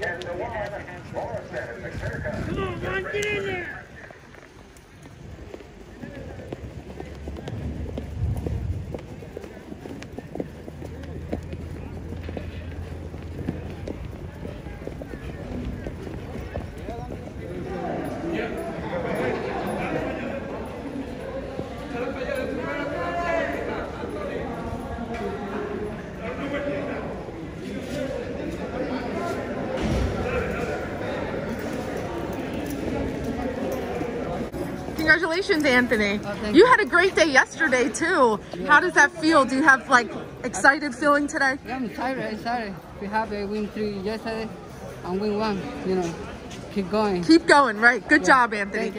There. Congratulations, Anthony. Oh, you you. had a great day yesterday too. How does that feel? Do you have like excited feeling today? Yeah, I'm excited, excited. We have a win three yesterday and win one, you know. Keep going. Keep going, right? Good Yeah. job, Anthony.